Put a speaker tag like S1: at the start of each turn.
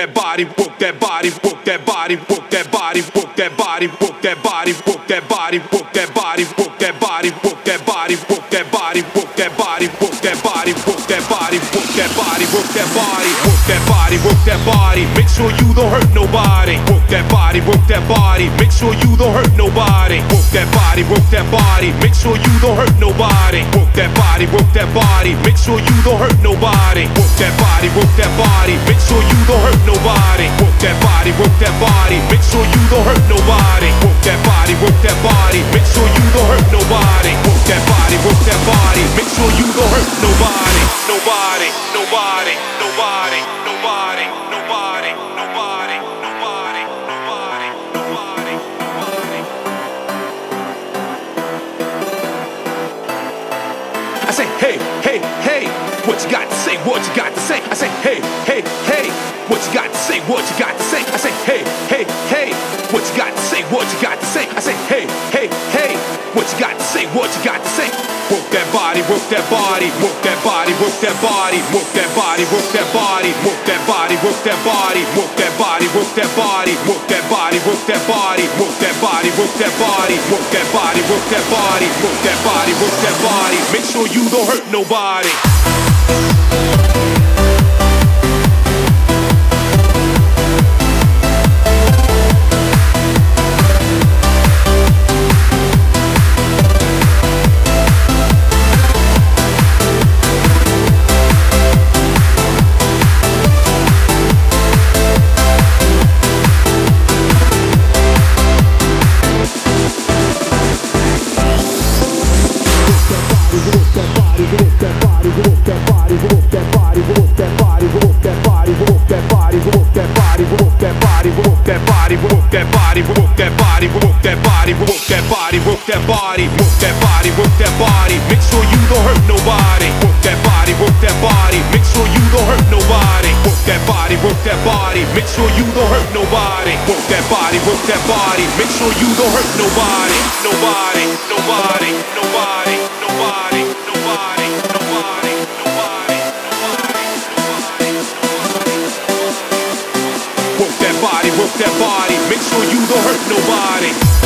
S1: that body, work that body, work that body, work that body, work that body, work that body, work that body, work that body, work that body, work that body, work that body, work that body, work that body, work that body, work that body, work that body, work that body, work that body. Make sure you don't hurt nobody. Work that body, work that body. Make sure you don't hurt nobody. Work that body, work that body. Make sure you don't hurt nobody. Work that body, work that body. Make sure you don't hurt nobody. Work that body, work that body. Make work that body. Make sure you don't hurt nobody. Work that body, work that body. Make sure you don't hurt nobody. Work that body, work that body. Make sure you don't hurt nobody. Nobody, nobody, nobody, nobody, nobody, nobody, nobody, nobody, nobody, nobody. I say, hey, hey, hey, what you got to say? What you got to say? I say, hey, hey, hey, what you got say? What you got to say? I say, hey, hey, hey, what you got to say? What you got to say? I say, hey, hey, hey, what you got to say? What you got to say? Work that body, work that body, work that body, work that body, work that body, work that body, work that body, work that body, work that body, work that body, work that body, work that body, work that body, work that body, work that body, work that body, work that body, work that body. Make sure you don't hurt nobody. Work that body. Make sure you don't hurt nobody. Nobody, nobody, nobody, nobody, body, work that body. Make sure you don't hurt nobody.